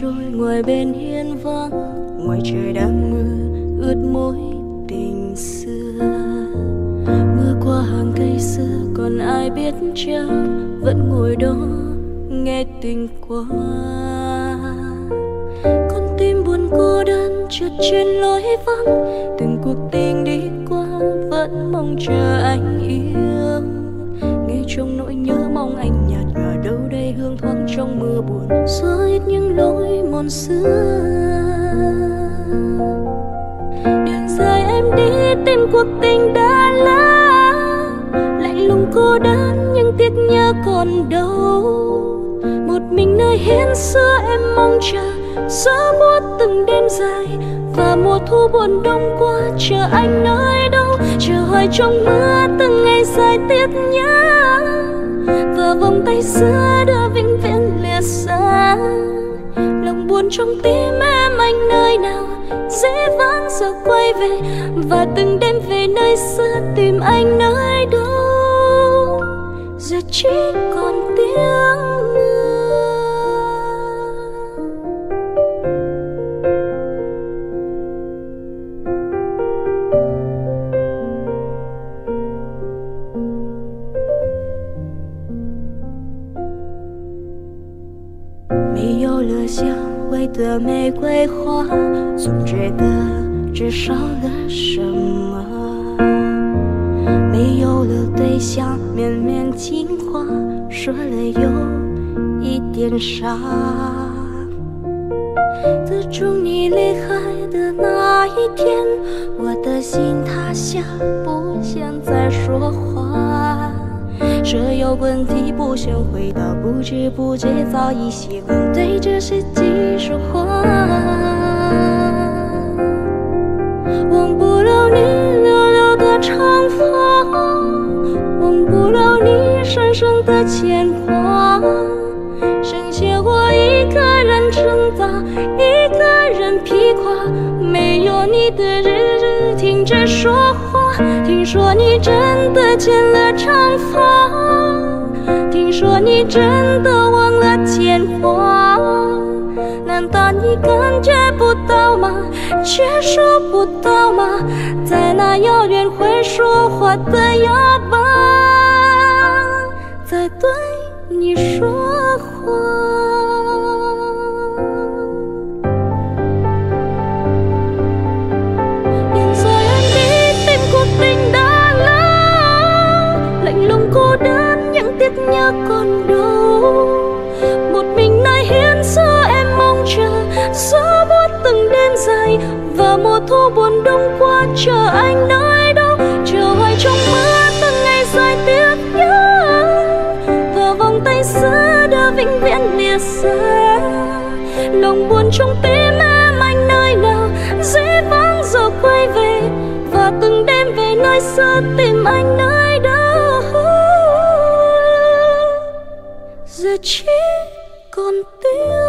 trôi ngoài bên hiên vắng ngoài trời đang mưa, ướt mối tình xưa. Mưa qua hàng cây xưa, còn ai biết chăng vẫn ngồi đó, nghe tình qua. Con tim buồn cô đơn trượt trên lối vắng. Từng cuộc tình đi qua, vẫn mong chờ anh trong mưa buồn rơi những lối mòn xưa. Đường dài em đi tìm cuộc tình đã lỡ, lạnh lùng cô đơn nhưng tiếc nhớ còn đâu. Một mình nơi hiên xưa em mong chờ, gió buốt từng đêm dài, và mùa thu buồn đông qua chờ anh nơi đâu. Chờ hoài trong mưa từng ngày dài tiếc nhớ và vòng tay xưa đưa vĩnh viễn lìa xa. Lòng buồn trong tim em anh nơi nào dễ vắng giờ quay về. Và từng đêm về nơi xưa tìm anh nơi đâu. Giờ chỉ còn tiếng 香味的玫瑰花，总觉得只少了什么。没有了对象，面面情话，说了又一点傻。自从你离开的那一天，我的心塌下，不想再说话。这有问题不想回答，不知不觉早已习惯对这些几句话。忘不了你溜溜的长发，忘不了你深深的牵挂，剩下我一个人挣扎，一个人披挂，没有你的日子，听着说话。听说你真的剪了长发听说你真的忘了牵挂难道你感觉不到吗？却说不到吗？在那遥远会说话的哑巴在对你说话。nhớ con đâu. Một mình nay hiên xưa em mong chờ, gió buốt từng đêm dài và mùa thu buồn đông qua chờ anh nơi đâu chờ hoài trong mơ từng ngày dài tiếc nhớ và vòng tay xưa đã vĩnh viễn lìa xa. Lòng buồn trong tim em anh nơi nào, dễ vắng giờ quay về và từng đêm về nơi xa tìm anh nơi chỉ còn tiếng